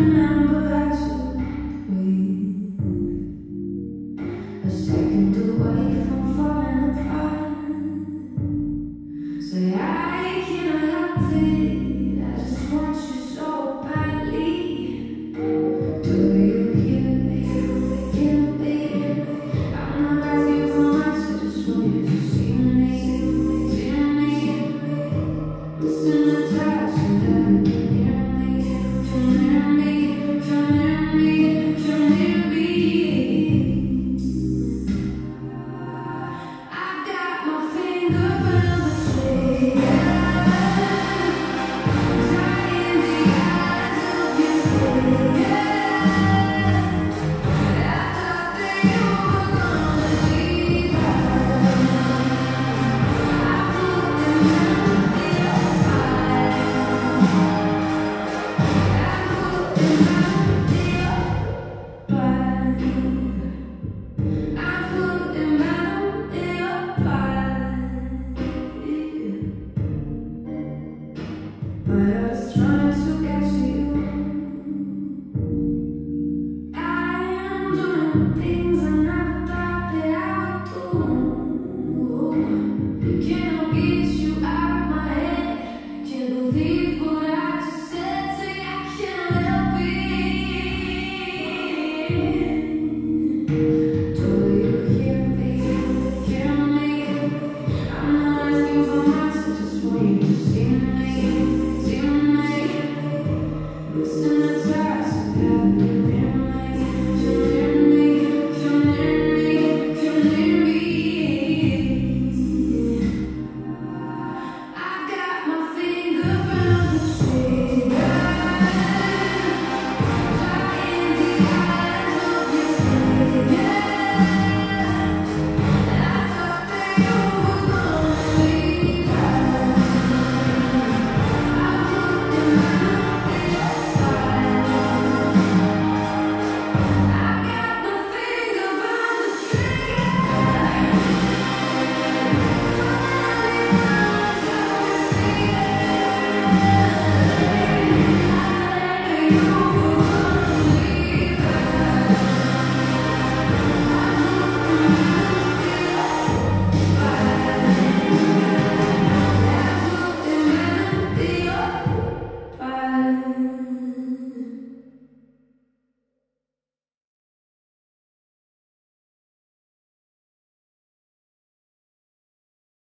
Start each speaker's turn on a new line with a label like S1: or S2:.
S1: remember how Thank you.